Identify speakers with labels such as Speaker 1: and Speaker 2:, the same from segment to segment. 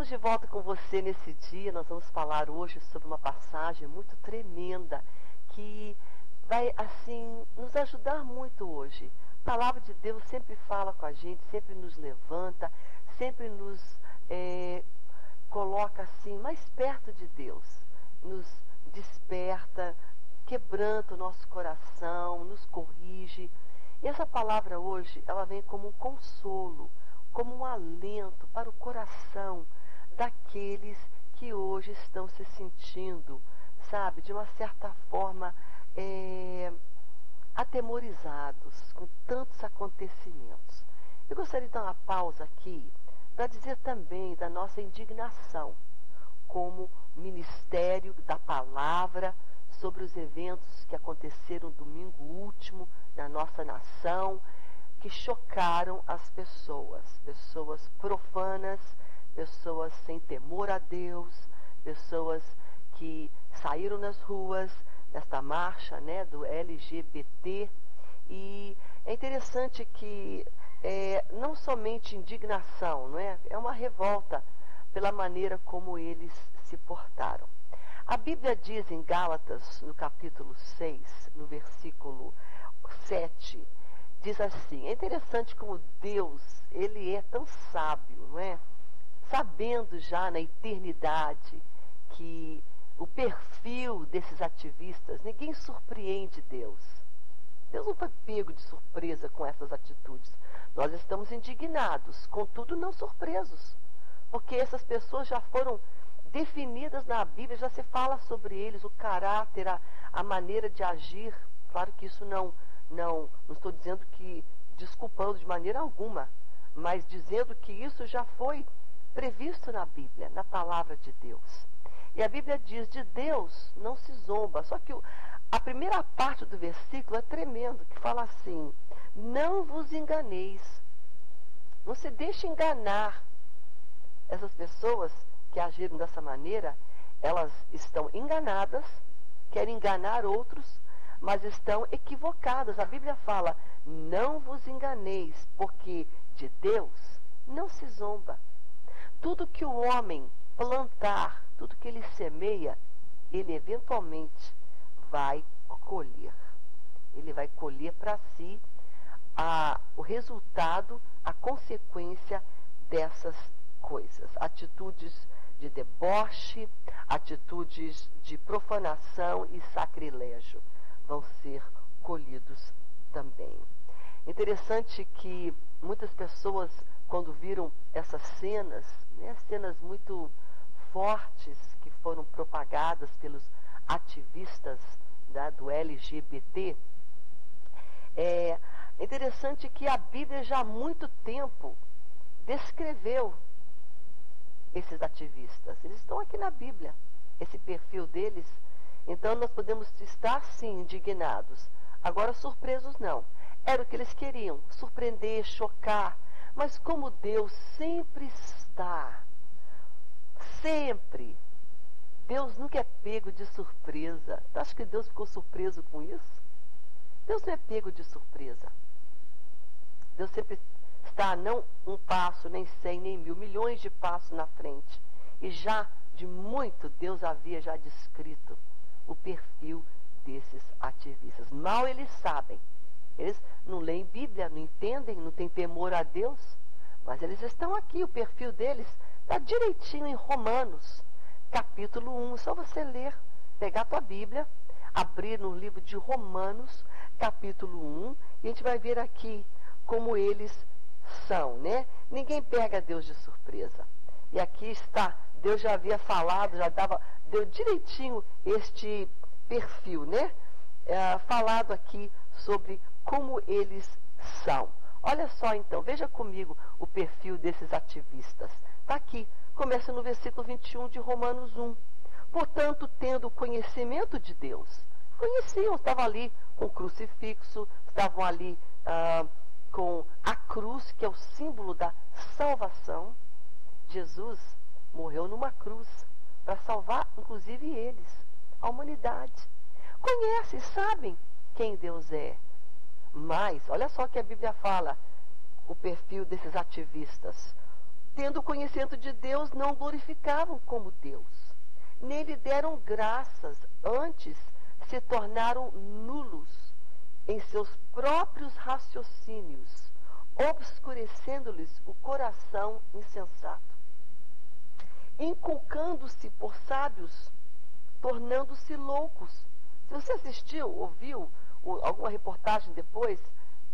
Speaker 1: Estamos de volta com você nesse dia. Nós vamos falar hoje sobre uma passagem muito tremenda que vai assim nos ajudar muito hoje. A palavra de Deus sempre fala com a gente, sempre nos levanta, sempre nos é, coloca assim mais perto de Deus, nos desperta, quebranta o nosso coração, nos corrige. E essa palavra hoje, ela vem como um consolo, como um alento para o coração daqueles que hoje estão se sentindo, sabe, de uma certa forma é, atemorizados com tantos acontecimentos. Eu gostaria de dar uma pausa aqui para dizer também da nossa indignação como ministério da palavra sobre os eventos que aconteceram domingo último na nossa nação, que chocaram as pessoas, pessoas profanas, pessoas sem temor a Deus, pessoas que saíram nas ruas nesta marcha né, do LGBT. E é interessante que é, não somente indignação, não é? é uma revolta pela maneira como eles se portaram. A Bíblia diz em Gálatas, no capítulo 6, no versículo 7, diz assim: é interessante como Deus, ele é tão sábio, não é? Sabendo já na eternidade que o perfil desses ativistas, ninguém surpreende Deus. Deus não foi pego de surpresa com essas atitudes. Nós estamos indignados, contudo não surpresos, porque essas pessoas já foram definidas na Bíblia, já se fala sobre eles, o caráter, a, a maneira de agir. Claro que isso não, não, não estou dizendo que desculpando de maneira alguma, mas dizendo que isso já foi previsto na Bíblia, na palavra de Deus. E a Bíblia diz: de Deus não se zomba. Só que a primeira parte do versículo é tremendo, que fala assim: não vos enganeis. Não se deixe enganar. Essas pessoas que agiram dessa maneira, elas estão enganadas, querem enganar outros, mas estão equivocadas. A Bíblia fala: não vos enganeis, porque de Deus não se zomba. Tudo que o homem plantar, tudo que ele semeia, ele eventualmente vai colher. Ele vai colher para si a, o resultado, a consequência dessas coisas. Atitudes de deboche, atitudes de profanação e sacrilégio vão ser colhidos também. Interessante que muitas pessoas, quando viram essas cenas, né, cenas muito fortes que foram propagadas pelos ativistas do LGBT, é interessante que a Bíblia já há muito tempo descreveu esses ativistas. Eles estão aqui na Bíblia, esse perfil deles. Então nós podemos estar sim indignados. Agora surpresos não. Era o que eles queriam, surpreender, chocar. Mas como Deus sempre está Sempre. Deus nunca é pego de surpresa. Tu acha que Deus ficou surpreso com isso? Deus não é pego de surpresa. Deus sempre está não um passo, nem cem, nem mil, milhões de passos na frente. E já de muito Deus havia já descrito o perfil desses ativistas. Mal eles sabem. Eles não leem Bíblia, não entendem, não têm temor a Deus. Mas eles estão aqui, o perfil deles Está direitinho em Romanos, capítulo 1. Só você ler, pegar a tua Bíblia, abrir no livro de Romanos, capítulo 1, e a gente vai ver aqui como eles são, né? Ninguém pega Deus de surpresa. E aqui está, Deus já havia falado, já dava, deu direitinho este perfil, né? É, falado aqui sobre como eles são. Olha só então, veja comigo o perfil desses ativistas. Está aqui, começa no versículo 21 de Romanos 1. Portanto, tendo conhecimento de Deus, conheciam, estavam ali com o crucifixo, estavam ali ah, com a cruz, que é o símbolo da salvação. Jesus morreu numa cruz para salvar, inclusive, eles, a humanidade. Conhecem, sabem quem Deus é. Mas, olha só o que a Bíblia fala, o perfil desses ativistas tendo conhecimento de Deus, não glorificavam como Deus, nem lhe deram graças, antes se tornaram nulos em seus próprios raciocínios, obscurecendo-lhes o coração insensato. Inculcando-se por sábios, tornando-se loucos. Se você assistiu, ouviu alguma reportagem depois,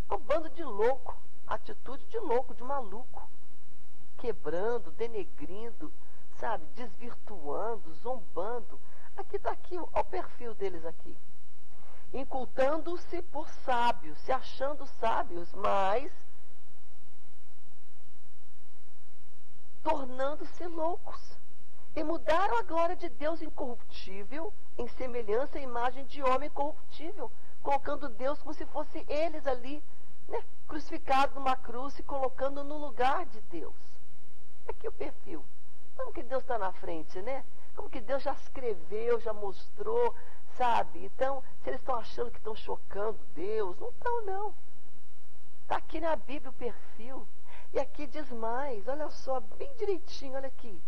Speaker 1: é um bando de louco, atitude de louco, de maluco, quebrando, denegrindo, sabe, desvirtuando, zombando. Aqui está aqui o perfil deles aqui. Incultando-se por sábios, se achando sábios, mas tornando-se loucos. E mudaram a glória de Deus incorruptível em semelhança à imagem de homem corruptível, colocando Deus como se fosse eles ali, né, crucificado numa cruz, se colocando no lugar de Deus. Aqui o perfil. Como que Deus está na frente, né? Como que Deus já escreveu, já mostrou, sabe? Então, se eles estão achando que estão chocando Deus, não estão, não. Está aqui na Bíblia o perfil. E aqui diz mais, olha só, bem direitinho, olha aqui.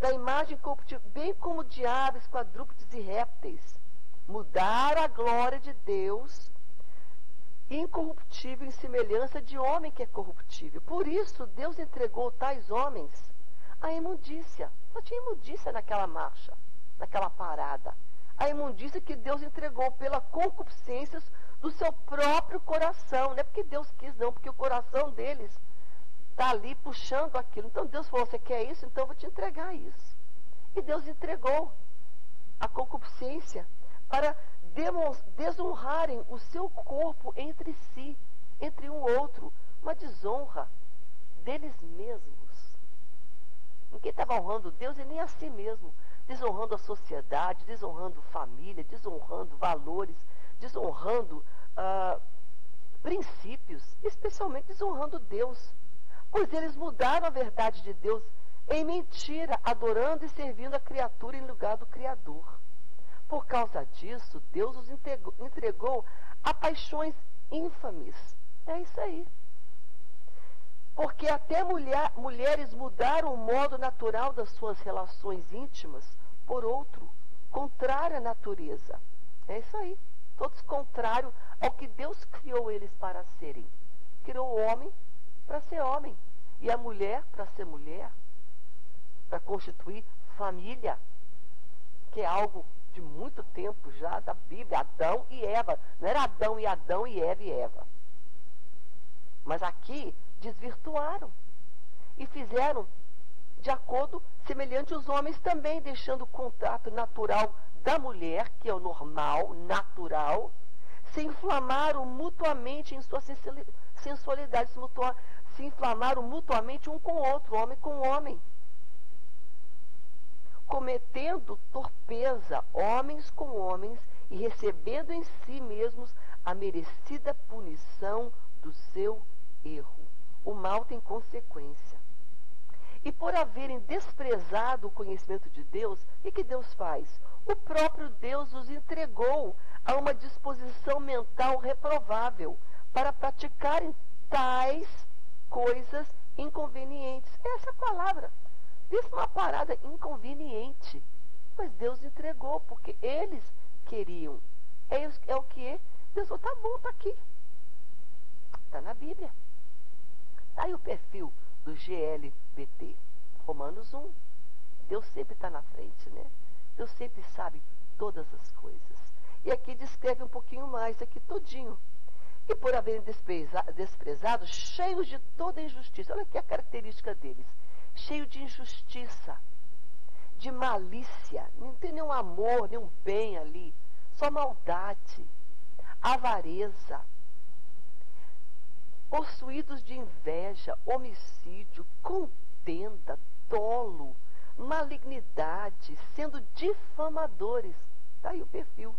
Speaker 1: Da imagem bem como de aves, quadrúpedes e répteis. Mudar a glória de Deus incorruptível em semelhança de homem que é corruptível. Por isso, Deus entregou tais homens à imundícia. Só tinha imundícia naquela marcha, naquela parada. A imundícia que Deus entregou pela concupiscência do seu próprio coração. Não é porque Deus quis, não, porque o coração deles está ali puxando aquilo. Então Deus falou: Você quer isso? Então eu vou te entregar isso. E Deus entregou a concupiscência para desonrarem o seu corpo entre si, entre um outro, uma desonra deles mesmos. Ninguém estava honrando Deus e nem a si mesmo, desonrando a sociedade, desonrando família, desonrando valores, desonrando ah, princípios, especialmente desonrando Deus. Pois eles mudaram a verdade de Deus em mentira, adorando e servindo a criatura em lugar do Criador. Por causa disso, Deus os entregou, a paixões ínfames. É isso aí. Porque até mulher, mulheres mudaram o modo natural das suas relações íntimas por outro, contrário à natureza. É isso aí. Todos contrário ao que Deus criou eles para serem. Criou o homem para ser homem e a mulher para ser mulher, para constituir família, que é algo de muito tempo já da Bíblia, Adão e Eva. Não era Adão e Adão e Eva e Eva. Mas aqui desvirtuaram e fizeram de acordo semelhante os homens também, deixando o contato natural da mulher, que é o normal, natural, se inflamaram mutuamente em sua sensualidade, se, mutua, se inflamaram mutuamente um com o outro, homem com homem cometendo torpeza, homens com homens, e recebendo em si mesmos a merecida punição do seu erro. O mal tem consequência. E por haverem desprezado o conhecimento de Deus, o que Deus faz? O próprio Deus os entregou a uma disposição mental reprovável para praticarem tais coisas inconvenientes. Essa é a palavra. Isso é uma parada inconveniente. Mas Deus entregou, porque eles queriam. É, é o que? Deus falou, tá bom, está aqui. Está na Bíblia. Está aí o perfil do GLBT. Romanos 1. Deus sempre está na frente, né? Deus sempre sabe todas as coisas. E aqui descreve um pouquinho mais, aqui todinho. E por haverem desprezado, cheios de toda injustiça. Olha aqui a característica deles cheio de injustiça, de malícia, não tem nenhum amor, nenhum bem ali, só maldade, avareza, possuídos de inveja, homicídio, contenda, tolo, malignidade, sendo difamadores. Está aí o perfil.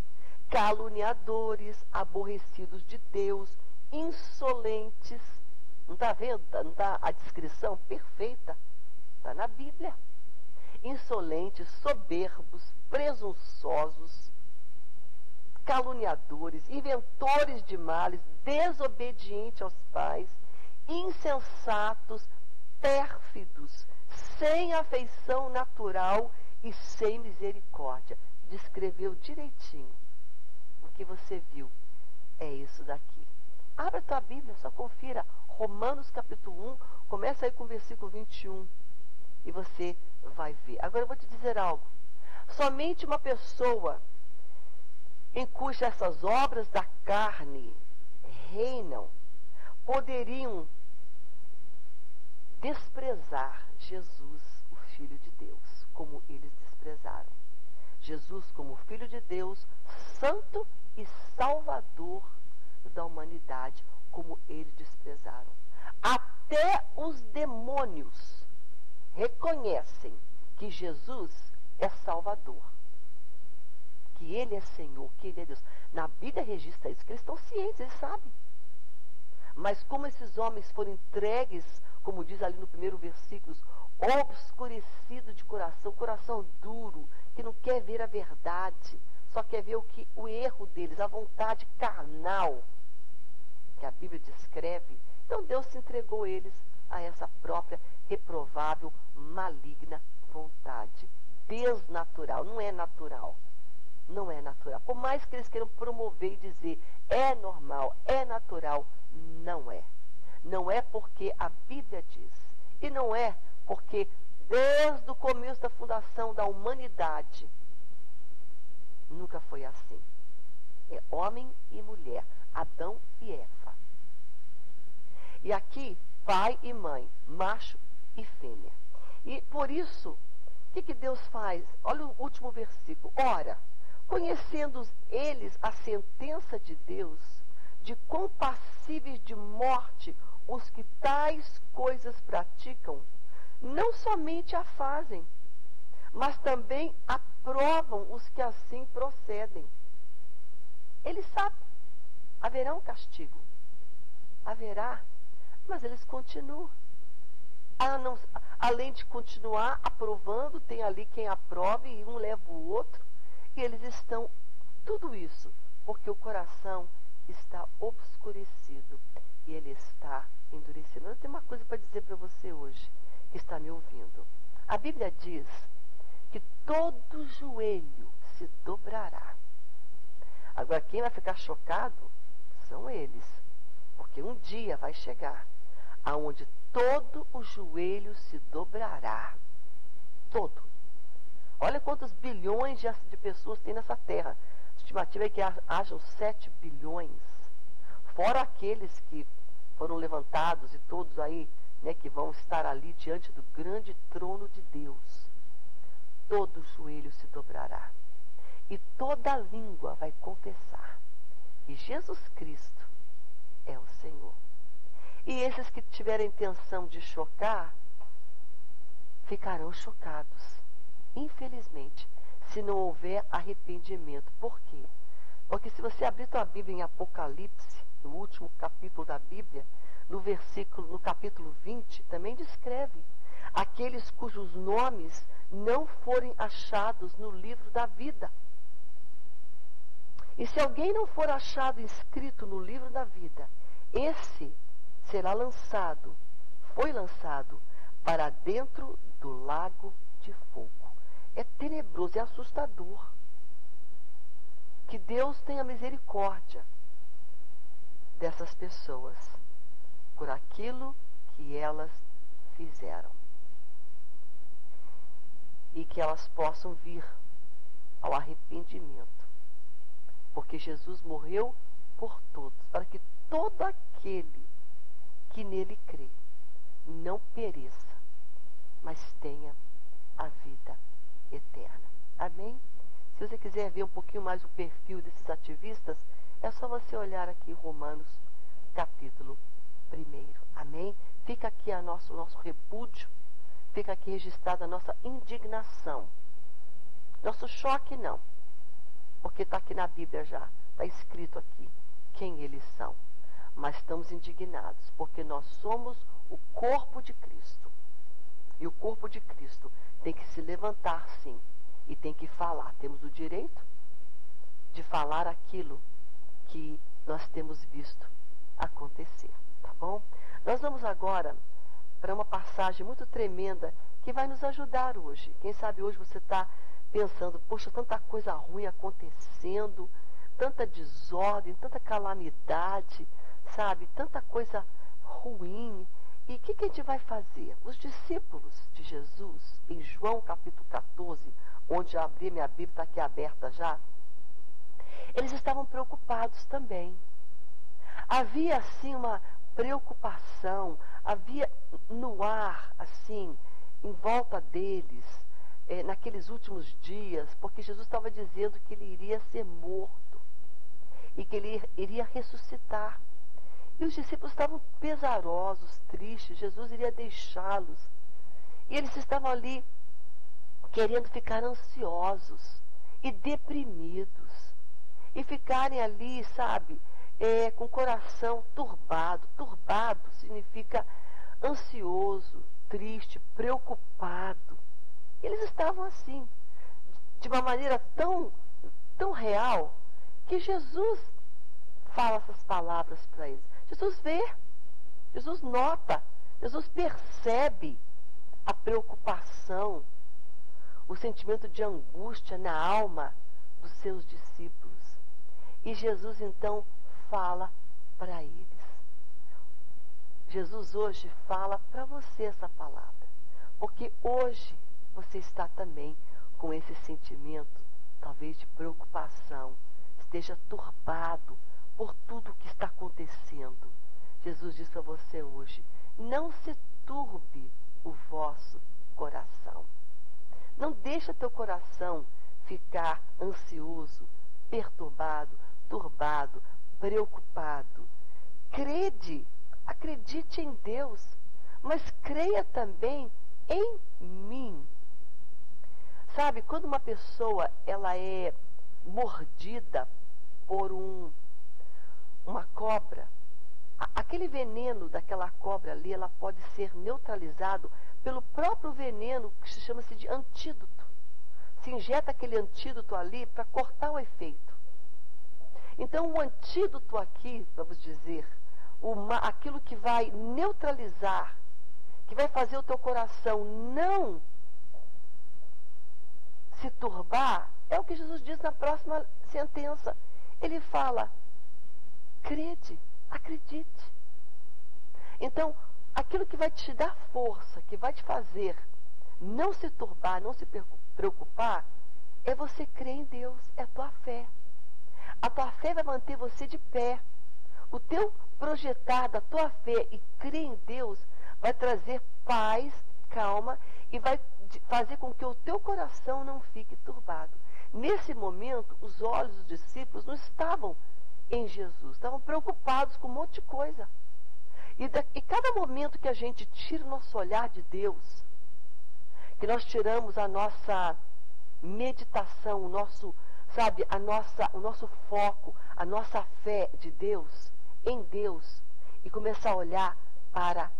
Speaker 1: Caluniadores, aborrecidos de Deus, insolentes. Não está vendo? Não está a descrição perfeita? Está na Bíblia. Insolentes, soberbos, presunçosos, caluniadores, inventores de males, desobedientes aos pais, insensatos, pérfidos, sem afeição natural e sem misericórdia. Descreveu direitinho. O que você viu é isso daqui. Abra a tua Bíblia, só confira. Romanos capítulo 1, começa aí com o versículo 21. E você vai ver. Agora eu vou te dizer algo. Somente uma pessoa em cuja essas obras da carne reinam poderiam desprezar Jesus, o Filho de Deus, como eles desprezaram. Jesus, como Filho de Deus, Santo e Salvador da humanidade, como eles desprezaram. Até os demônios reconhecem que Jesus é Salvador, que Ele é Senhor, que Ele é Deus. Na Bíblia registra isso, que eles estão cientes, eles sabem. Mas como esses homens foram entregues, como diz ali no primeiro versículo, obscurecido de coração, coração duro, que não quer ver a verdade, só quer ver o que o erro deles, a vontade carnal que a Bíblia descreve. Então Deus se entregou eles a essa própria reprovável, maligna vontade, desnatural, não é natural. Não é natural. Por mais que eles queiram promover e dizer é normal, é natural, não é. Não é porque a Bíblia diz. E não é porque desde o começo da fundação da humanidade nunca foi assim. É homem e mulher, Adão e Eva. E aqui, pai e mãe, macho e fêmea. E por isso, o que, que Deus faz? Olha o último versículo. Ora, conhecendo eles a sentença de Deus, de compassíveis de morte os que tais coisas praticam, não somente a fazem, mas também aprovam os que assim procedem. Ele sabe, haverá um castigo. Haverá, mas eles continuam. Não, além de continuar aprovando, tem ali quem aprove e um leva o outro. E eles estão, tudo isso, porque o coração está obscurecido e ele está endurecido. Mas eu tenho uma coisa para dizer para você hoje, que está me ouvindo. A Bíblia diz que todo joelho se dobrará. Agora, quem vai ficar chocado são eles. Porque um dia vai chegar aonde todo o joelho se dobrará. Todo. Olha quantos bilhões de, pessoas tem nessa terra. A estimativa é que hajam 7 bilhões. Fora aqueles que foram levantados e todos aí, né, que vão estar ali diante do grande trono de Deus. Todo joelho se dobrará. E toda língua vai confessar que Jesus Cristo é o Senhor. E esses que tiverem intenção de chocar, ficarão chocados infelizmente, se não houver arrependimento. Por quê? Porque se você abrir tua Bíblia em Apocalipse, no último capítulo da Bíblia, no versículo, no capítulo 20, também descreve aqueles cujos nomes não forem achados no livro da vida. E se alguém não for achado inscrito no livro da vida, esse será lançado, foi lançado para dentro do lago de fogo é tenebroso, é assustador. Que Deus tenha misericórdia dessas pessoas por aquilo que elas fizeram. E que elas possam vir ao arrependimento. Porque Jesus morreu por todos, para que todo aquele que nele crê não pereça, mas tenha a vida eterna. Amém? Se você quiser ver um pouquinho mais o perfil desses ativistas, é só você olhar aqui Romanos, capítulo 1. Amém? Fica aqui a nosso, nosso repúdio, fica aqui registrada a nossa indignação. Nosso choque não, porque está aqui na Bíblia já, está escrito aqui quem eles são. Mas estamos indignados, porque nós somos o corpo de Cristo. E o corpo de Cristo tem que se levantar, sim, e tem que falar. Temos o direito de falar aquilo que nós temos visto acontecer, tá bom? Nós vamos agora para uma passagem muito tremenda que vai nos ajudar hoje. Quem sabe hoje você está pensando, poxa, tanta coisa ruim acontecendo, tanta desordem, tanta calamidade, sabe? Tanta coisa ruim. E o que, que a gente vai fazer? Os discípulos de Jesus, em João capítulo 14, onde eu abri minha Bíblia, está aqui aberta já, eles estavam preocupados também. Havia assim uma preocupação, havia no ar, assim, em volta deles, é, naqueles últimos dias, porque Jesus estava dizendo que ele iria ser morto e que ele iria ressuscitar. E os discípulos estavam pesarosos, tristes, Jesus iria deixá-los. E eles estavam ali querendo ficar ansiosos e deprimidos. E ficarem ali, sabe, é, com o coração turbado. Turbado significa ansioso, triste, preocupado. Eles estavam assim, de uma maneira tão, tão real, que Jesus fala essas palavras para eles. Jesus vê, Jesus nota, Jesus percebe a preocupação, o sentimento de angústia na alma dos seus discípulos. E Jesus então fala para eles. Jesus hoje fala para você essa palavra, porque hoje você está também com esse sentimento, talvez de preocupação, esteja turbado por tudo o que está acontecendo. Jesus diz para você hoje: não se turbe o vosso coração. Não deixa teu coração ficar ansioso, perturbado, turbado, preocupado. Crede, acredite em Deus, mas creia também em mim. Sabe, quando uma pessoa ela é mordida por um uma cobra, aquele veneno daquela cobra ali, ela pode ser neutralizado pelo próprio veneno que se chama-se de antídoto. Se injeta aquele antídoto ali para cortar o efeito. Então, o antídoto aqui, vamos dizer, uma, aquilo que vai neutralizar, que vai fazer o teu coração não se turbar, é o que Jesus diz na próxima sentença. Ele fala: Crede, acredite. Então, aquilo que vai te dar força, que vai te fazer não se turbar, não se preocupar, é você crer em Deus, é a tua fé. A tua fé vai manter você de pé. O teu projetar da tua fé e crer em Deus vai trazer paz, calma e vai fazer com que o teu coração não fique turbado. Nesse momento, os olhos dos discípulos não estavam em Jesus. Estavam preocupados com um monte de coisa. E, da, e cada momento que a gente tira o nosso olhar de Deus, que nós tiramos a nossa meditação, o nosso, sabe, a nossa, o nosso foco, a nossa fé de Deus, em Deus, e começar a olhar para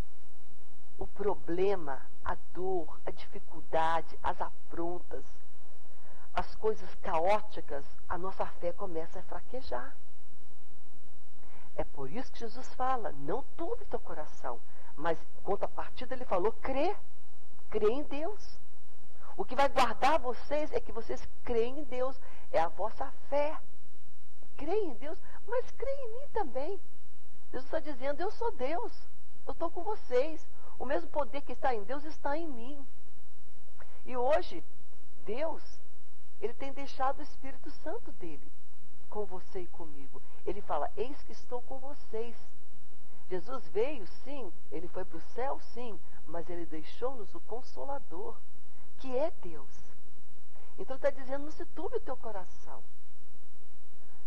Speaker 1: o problema, a dor, a dificuldade, as afrontas, as coisas caóticas, a nossa fé começa a fraquejar. É por isso que Jesus fala: não turbe teu coração. Mas, contrapartida, ele falou: crê. Crê em Deus. O que vai guardar vocês é que vocês creem em Deus. É a vossa fé. Creem em Deus, mas creem em mim também. Jesus está dizendo: Eu sou Deus. Eu estou com vocês. O mesmo poder que está em Deus está em mim. E hoje, Deus, Ele tem deixado o Espírito Santo dele você e comigo. Ele fala: Eis que estou com vocês. Jesus veio, sim, ele foi para o céu, sim, mas ele deixou-nos o Consolador, que é Deus. Então ele está dizendo: não se turbe o teu coração.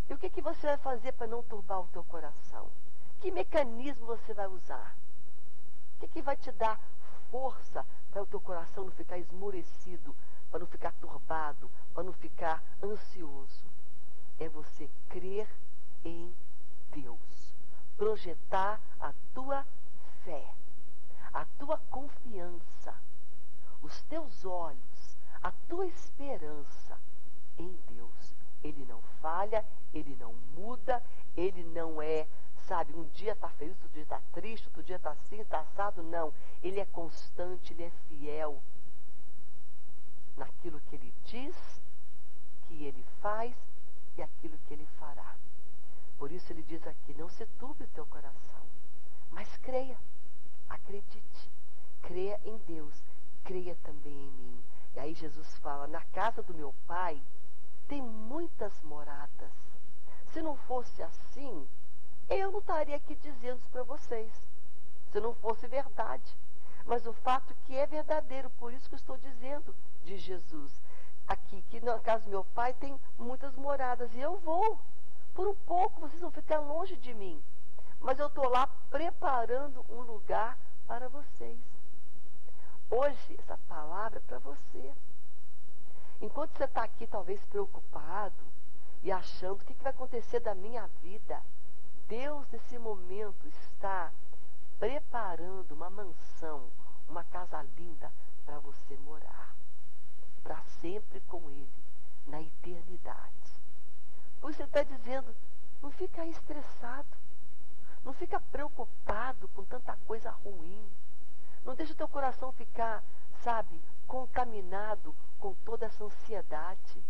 Speaker 1: E o que, que você vai fazer para não turbar o teu coração? Que mecanismo você vai usar? O que, que vai te dar força para o teu coração não ficar esmorecido, para não ficar turbado, para não ficar ansioso? É você crer em Deus. Projetar a tua fé, a tua confiança, os teus olhos, a tua esperança em Deus. Ele não falha, ele não muda, ele não é, sabe, um dia está feliz, outro dia está triste, outro dia está assim, está assado. Não. Ele é constante, ele é fiel naquilo que ele diz, que ele faz e aquilo que ele fará. Por isso ele diz aqui: não se turbe o teu coração, mas creia, acredite, creia em Deus, creia também em mim. E aí Jesus fala: na casa do meu pai tem muitas moradas. Se não fosse assim, eu não estaria aqui dizendo isso para vocês. Se não fosse verdade. Mas o fato que é verdadeiro, por isso que eu estou dizendo de Jesus. Aqui, que na casa do meu pai tem muitas moradas. E eu vou. Por um pouco vocês vão ficar longe de mim. Mas eu estou lá preparando um lugar para vocês. Hoje, essa palavra é para você. Enquanto você está aqui, talvez preocupado e achando o que, que vai acontecer da minha vida, Deus, nesse momento, está preparando uma mansão, uma casa linda para você morar. Para sempre com Ele, na eternidade. Ele está dizendo, não fica estressado. Não fica preocupado com tanta coisa ruim. Não deixa o teu coração ficar, sabe, contaminado com toda essa ansiedade.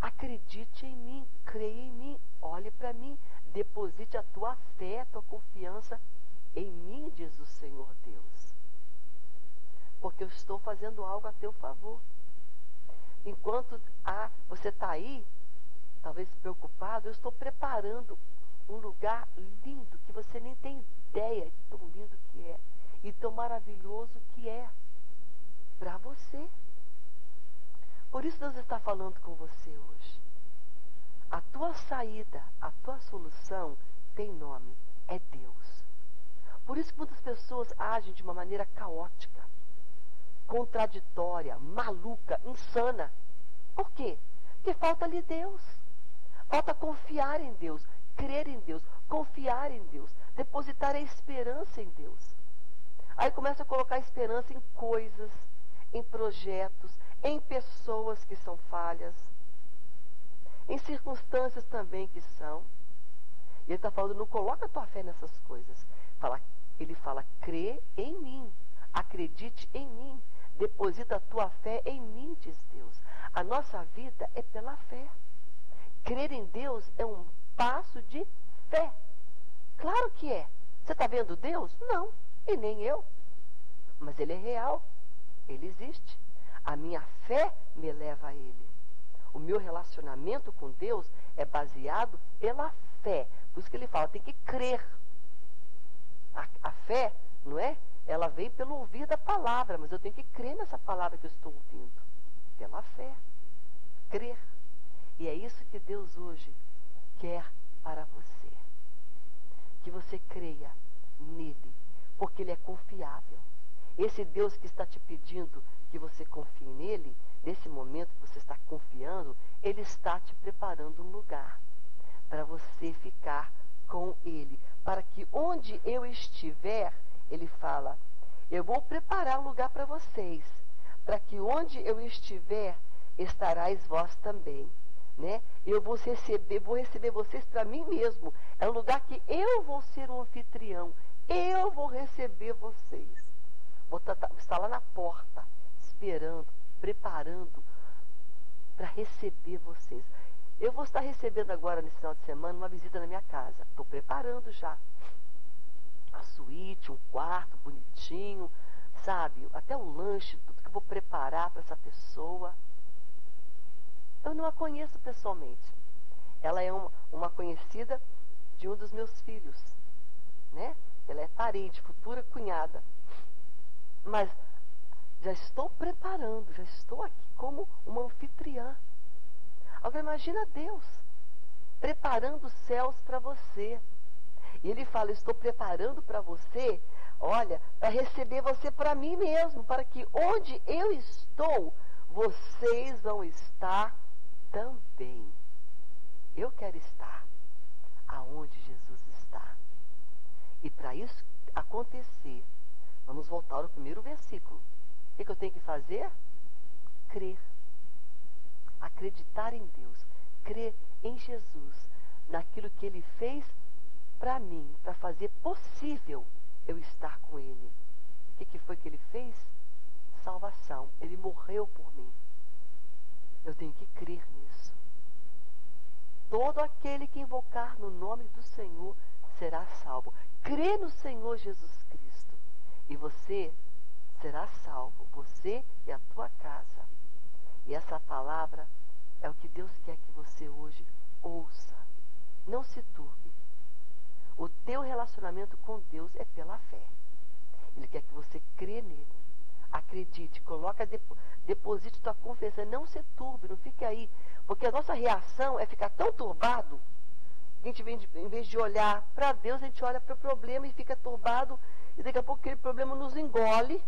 Speaker 1: Acredite em mim, creia em mim, olhe para mim, deposite a tua fé, a tua confiança em mim, diz o Senhor Deus. Porque eu estou fazendo algo a teu favor. Enquanto ah, você está aí, talvez preocupado, eu estou preparando um lugar lindo que você nem tem ideia de tão lindo que é e tão maravilhoso que é para você. Por isso Deus está falando com você hoje. A tua saída, a tua solução tem nome, é Deus. Por isso que muitas pessoas agem de uma maneira caótica, contraditória, maluca, insana. Por quê? Porque falta-lhe Deus. Falta confiar em Deus, crer em Deus, confiar em Deus, depositar a esperança em Deus. Aí começa a colocar esperança em coisas, em projetos, em pessoas que são falhas, em circunstâncias também que são. E ele está falando, não coloca a tua fé nessas coisas. Fala, ele fala, crê em mim, acredite em mim, deposita a tua fé em mim, diz Deus. A nossa vida é pela fé. Crer em Deus é um passo de fé. Claro que é. Você está vendo Deus? Não, e nem eu. Mas ele é real, ele existe. A minha fé me leva a Ele. O meu relacionamento com Deus é baseado pela fé. Por isso que ele fala, tem que crer. A, a fé, não é? Ela vem pelo ouvir da palavra, mas eu tenho que crer nessa palavra que eu estou ouvindo. Pela fé. Crer. E é isso que Deus hoje quer para você. Que você creia nele, porque ele é confiável. Esse Deus que está te pedindo que você confie nele, nesse momento que você está confiando, ele está te preparando um lugar para você ficar com ele. Para que onde eu estiver, ele fala, eu vou preparar um lugar para vocês, para que onde eu estiver, estarás vós também. Né? Eu vou receber, vou receber vocês para mim mesmo. É um lugar que eu vou ser o anfitrião. Eu vou receber vocês. Vou estar lá na porta esperando, preparando para receber vocês. Eu vou estar recebendo agora, nesse final de semana, uma visita na minha casa. Estou preparando já. A suíte, um quarto bonitinho, sabe? Até o lanche, tudo que eu vou preparar para essa pessoa. Eu não a conheço pessoalmente. Ela é uma, uma conhecida de um dos meus filhos, né? Ela é parente, futura cunhada. Mas já estou preparando, já estou aqui como uma anfitriã. Agora imagina Deus preparando os céus para você. E ele fala: Estou preparando para você, olha, para receber você para mim mesmo, para que onde eu estou, vocês vão estar também. Eu quero estar aonde Jesus está. E para isso acontecer, vamos voltar ao primeiro versículo. O que, que eu tenho que fazer? Crer. Acreditar em Deus. Crer em Jesus. Naquilo que Ele fez para mim, para fazer possível eu estar com Ele. O que, que foi que Ele fez? Salvação. Ele morreu por mim. Eu tenho que crer nisso. Todo aquele que invocar no nome do Senhor será salvo. Crê no Senhor Jesus Cristo e você será salvo, você e a tua casa. E essa palavra é o que Deus quer que você hoje ouça. Não se turbe. O teu relacionamento com Deus é pela fé. Ele quer que você crê nele. Acredite, coloca, deposite tua confiança. Não se turbe, não fique aí. Porque a nossa reação é ficar tão turbado a gente, em vez de olhar para Deus, a gente olha para o problema e fica turbado, e daqui a pouco aquele problema nos engole,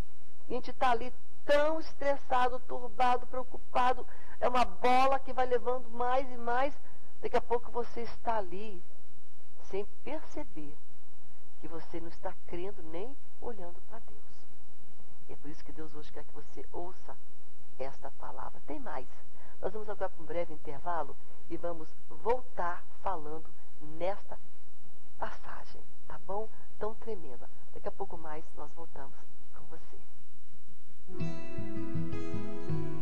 Speaker 1: e a gente está ali tão estressado, turbado, preocupado. É uma bola que vai levando mais e mais. Daqui a pouco você está ali, sem perceber que você não está crendo nem olhando para Deus. E é por isso que Deus hoje quer que você ouça esta palavra. Tem mais. Nós vamos agora para um breve intervalo e vamos voltar falando nesta passagem, tá bom? Tão tremenda. Daqui a pouco mais nós voltamos com você. Música